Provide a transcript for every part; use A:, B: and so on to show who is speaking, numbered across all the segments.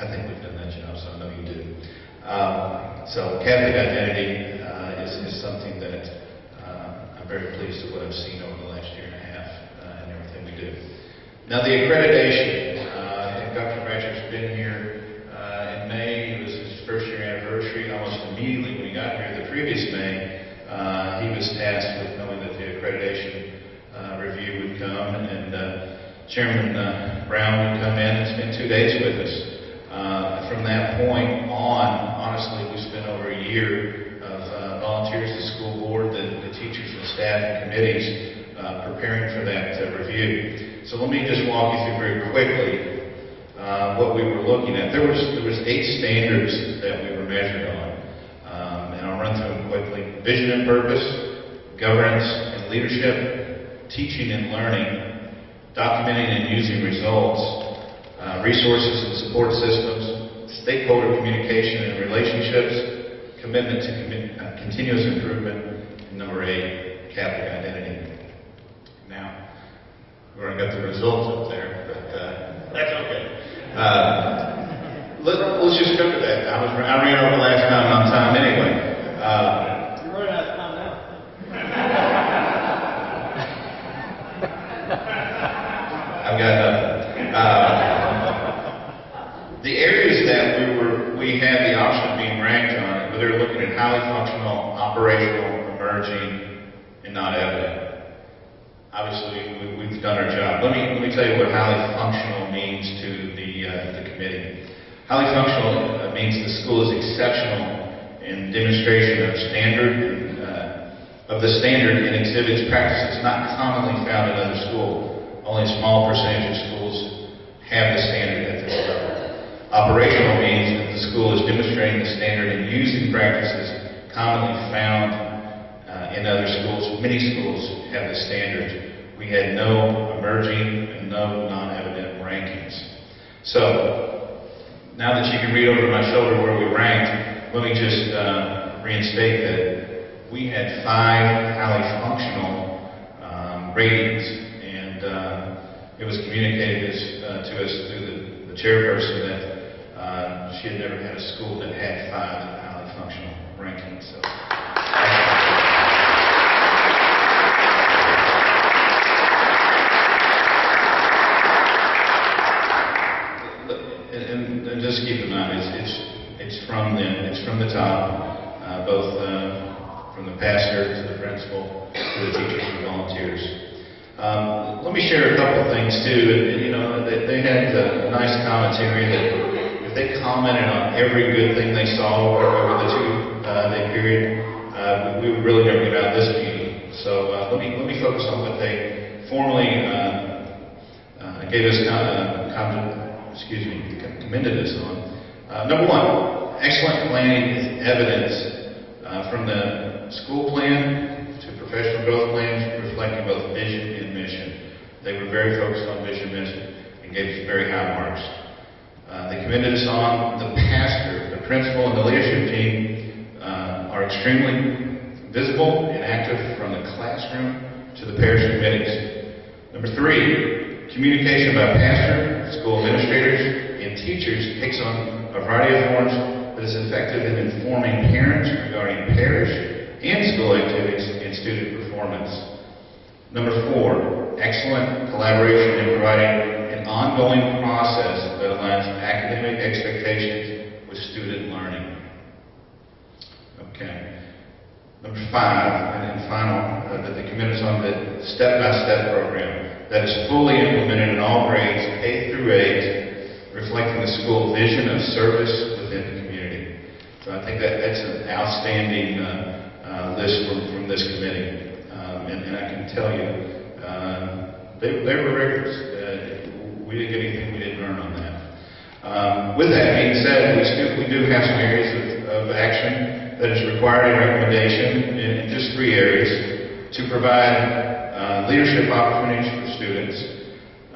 A: I think we've done that job, so I know you do. Um, so Catholic identity uh, is, is something that uh, I'm very pleased with what I've seen over the last year and a half uh, in everything we do. Now the accreditation, and Dr. Bratcher's been here uh, in May. It was his first year anniversary. Almost immediately when he got here, the previous May, uh, he was tasked with knowing that the accreditation uh, review would come, and Chairman Brown would come in and spend two days with us. Uh, from that point on, honestly, we spent over a year of uh, volunteers, the school board, the, the teachers and staff and committees uh, preparing for that uh, review. So let me just walk you through very quickly uh, what we were looking at. There was there was eight standards that we were measured on, um, and I'll run through them quickly: vision and purpose, governance and leadership, teaching and learning, documenting and using results, uh, resources and support systems, stakeholder communication and relationships, commitment to commi- uh, continuous improvement, and number eight, Catholic identity. Now, we already got the results up there, but uh, that's okay. Uh, let, let's just go to that. I was I ran over last time on time anyway. Uh,
B: You're running out of time now.
A: I've got nothing. Uh, the areas that we were, we had the option of being ranked on, they were looking at highly functional, operational, emerging, and not evident. Obviously, we, we've done our job. Let me, let me tell you what highly functional means to the, uh, the committee. Highly functional uh, means the school is exceptional in demonstration of standard, uh, of the standard and exhibits practices not commonly found in other schools. Only a small percentage of schools have the standard at this level. Operational means that the school is demonstrating the standard and using practices commonly found uh, in other schools. Many schools have the standards. We had no emerging and no non-evident rankings. So, now that you can read over my shoulder where we ranked, let me just uh, reinstate that we had five highly functional um, ratings, and uh, it was communicated as, uh, to us through the, the chairperson that uh, she had never had a school that had five highly functional rankings. So. And, and, just keep in mind, it's, it's, it's from them, it's from the top, uh, both uh, from the pastor to the principal to the teachers and volunteers. Um, let me share a couple of things too. And, and, you know, they, they had a nice commentary that they commented on every good thing they saw over, the two uh, period, uh, we really never get out of this meeting. So uh, let me let me focus on what they formally uh, uh, gave us con- uh, con- excuse me commended us on. Number one, excellent planning is evidence from the school plan to professional growth plans reflecting both vision and mission. They were very focused on vision and mission and gave us very high marks. Uh, they commended us on the pastor, the principal, and the leadership team uh, are extremely visible and active from the classroom to the parish committees. Number three, communication by pastor, school administrators, and teachers takes on a variety of forms that is effective in informing parents regarding parish and school activities and student performance. Number four, excellent collaboration in providing ongoing process that aligns academic expectations with student learning. Okay. Number five, and then final, uh, that the committed is on the step-by-step program that is fully implemented in all grades, K through 8, reflecting the school vision of service within the community. So I think that that's an outstanding uh, uh, list from, from this committee. Um, and, and I can tell you, uh, they, they were rigorous. We didn't get anything we didn't learn on that. Um, with that being said, we, still, we do have some areas of, of action that is required in recommendation in, just three areas to provide uh, leadership opportunities for students,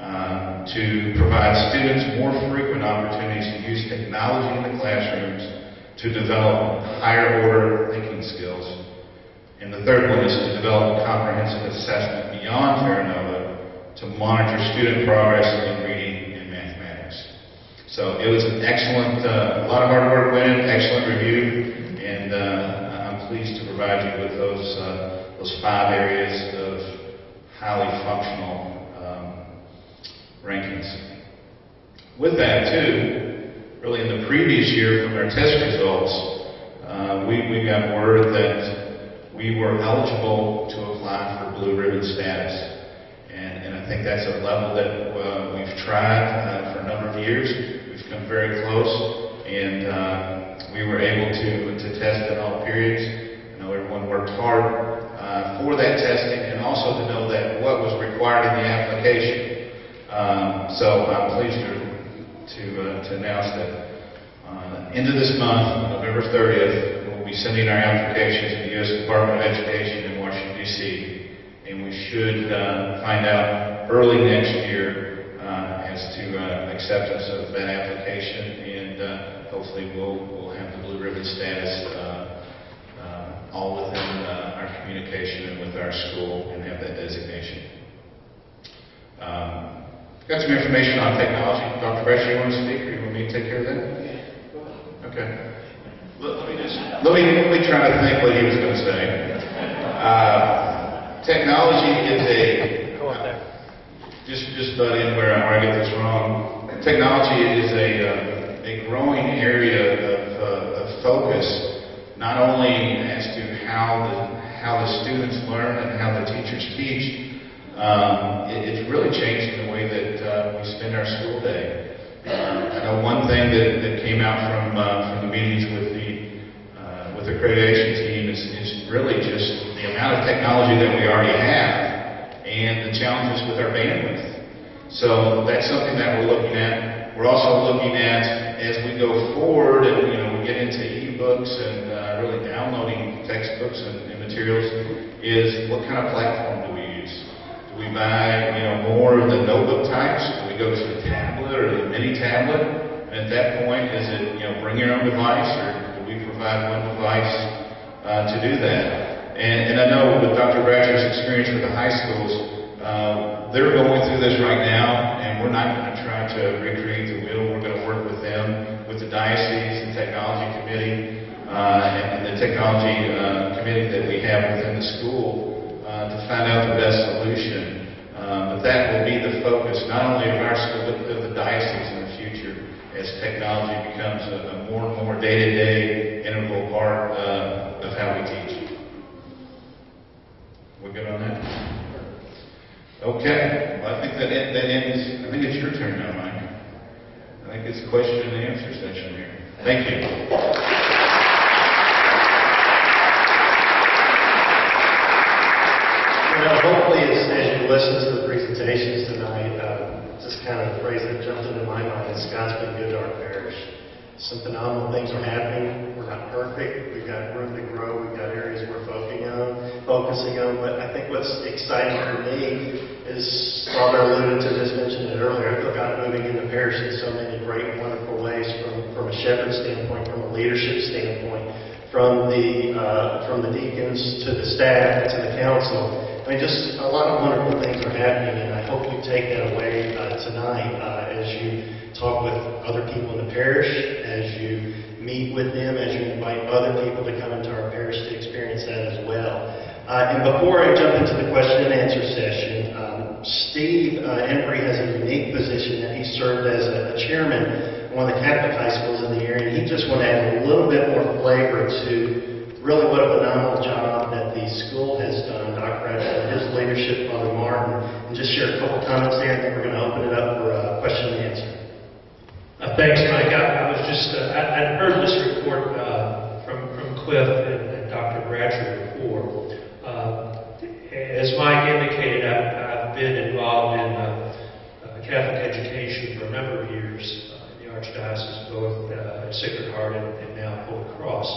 A: uh, to provide students more frequent opportunities to use technology in the classrooms to develop higher order thinking skills. And the third one is to develop comprehensive assessment beyond Terranova to monitor student progress in reading and mathematics. So it was an excellent, uh, a lot of hard work went in, excellent review, and uh, I'm pleased to provide you with those, uh, those five areas of highly functional um, rankings. With that, too, really in the previous year from our test results, uh, we, we got word that we were eligible to apply for blue ribbon status. And, I think that's a level that uh, we've tried uh, for a number of years. We've come very close, and uh, we were able to, to test in all periods. I know everyone worked hard uh, for that testing, and also to know that what was required in the application. Um, so I'm pleased to, to, uh, to announce that uh, end of this month, November 30th, we'll be sending our applications to the U.S. Department of Education in Washington, D.C., and we should uh, find out early next year uh, as to uh, acceptance of that application, and uh, hopefully we'll, we'll have the blue ribbon status uh, uh, all within uh, our communication and with our school and have that designation. Um, Got some information on technology. Dr. Brescia, you want to speak, or you want me to take care of that? Okay. Let let me just, let me, let me try to think what he was going to say. Uh, Technology is a,
B: Go up there.
A: just, just butt in where I where I get this wrong. Technology is a, uh, a growing area of, uh, of focus, not only as to how the, how the students learn and how the teachers teach, um, it, it's really changing the way that uh, we spend our school day. Uh, I know one thing that, that came out from, uh, from the meetings with the, uh, with the accreditation team is, is really just technology that we already have and the challenges with our bandwidth. So that's something that we're looking at. We're also looking at, as we go forward and, you know, we get into e-books and uh, really downloading textbooks and, and materials, is what kind of platform do we use? Do we buy, you know, more of the notebook types? Do we go to the tablet or the mini tablet? And at that point, is it, you know, bring your own device or do we provide one device uh, to do that? And, and I know with Dr. Bradshaw's experience with the high schools, uh, they're going through this right now, and we're not going to try to recreate the wheel. We're going to work with them, with the diocese and technology committee, uh, and, and the technology uh, committee that we have within the school uh, to find out the best solution. Um, but that will be the focus, not only of our school, but of the diocese in the future, as technology becomes a, a more and more day-to-day integral part uh, of how we teach. Good on that? Okay, well, I think that, that ends, I think it's your turn now, Mike. I think it's question and answer session here. Thank you.
C: Well, hopefully, as, as you listen to the presentations tonight, uh, just kind of phrase that jumped into my mind is God's been good to our parish. Some phenomenal things are happening. We're not perfect. We've got room to grow. We've got areas we're focusing on, focusing on. But I think what's exciting for me is, Father alluded to this, mentioned it earlier. I feel God moving in the parish in so many great, wonderful ways, from from a shepherd standpoint, from a leadership standpoint, from the uh, from the deacons to the staff to the council. I mean, just a lot of wonderful things are happening, and I hope you take that away uh, tonight uh, as you talk with other people in the parish, as you meet with them, as you invite other people to come into our parish to experience that as well. Uh, and before I jump into the question and answer session, um, Steve uh, Embry has a unique position that he served as a, a chairman at one of the Catholic high schools in the area, and he just wanted to add a little bit more flavor to really what a phenomenal job that the school has done, Dr. Bradshaw, and his leadership, Father Martin, and just share a couple comments there, and then we're going to open it up for uh, question and answer.
D: Uh, Thanks, Mike. I I was just, uh, I- heard this report uh, from from Cliff and and Dr. Bratcher before. Uh, As Mike indicated, I've I've been involved in uh, uh, Catholic education for a number of years uh, in the Archdiocese, both uh, at Sacred Heart and and now Holy Cross.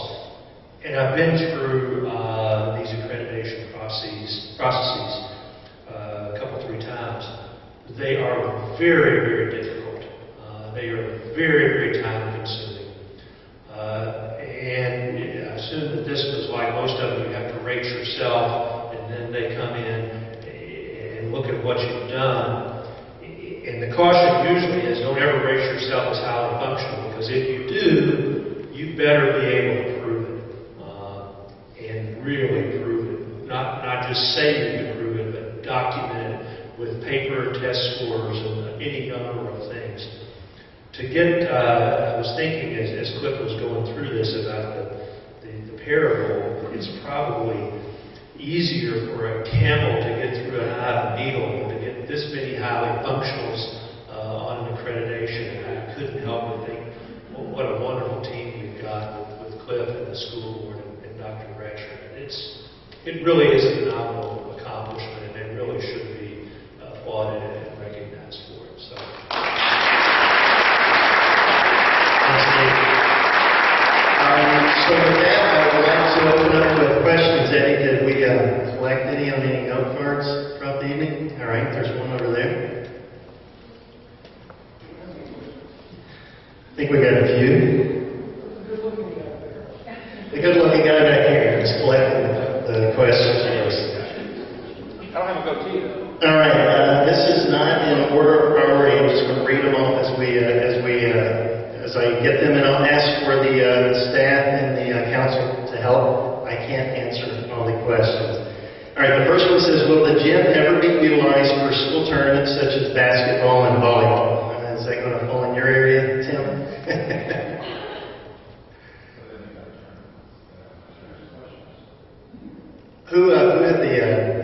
D: And I've been through uh, these accreditation processes processes uh, a couple, three times. They are very, very difficult. Uh, They are very, very time consuming. Uh, And I assume that this was like most of them, you have to rate yourself, and then they come in and look at what you've done. And the caution usually is don't ever rate yourself yourself as highly functional, because if you do, you better be able to prove it, uh, and really prove it. Just say you can prove it, but document it with paper test scores and any number of things. To get, uh, I was thinking as, as Cliff was going through this about the, the, the parable, it's probably easier for a camel to get through an eye of a needle than to get this many highly functionals uh, on an accreditation. And I couldn't help but think, well, what a wonderful team we've got with, with Cliff and the school board and, and Dr. Bratcher. It's, it really is a phenomenal accomplishment, and they really should be applauded and recognized for it. So.
C: Thanks, Um, So with that, I would like to open up with questions. Eddie, did we uh, collect any on any note cards throughout the evening? All right, there's one over there. I think we got a few. The good-looking guy back here is collecting the questions for us.
B: I don't have a goatee though.
C: All right, uh, this is not in order of priority, I'm just going to read them off as we, uh, as we, uh, as I get them, and I'll ask for the, uh, the staff and the uh, council to help. I can't answer all the questions. All right, the first one says, will the gym ever be utilized for school tournaments such as basketball and volleyball? Uh, Is that going to fall in your area, Tim? Who, uh, who had the,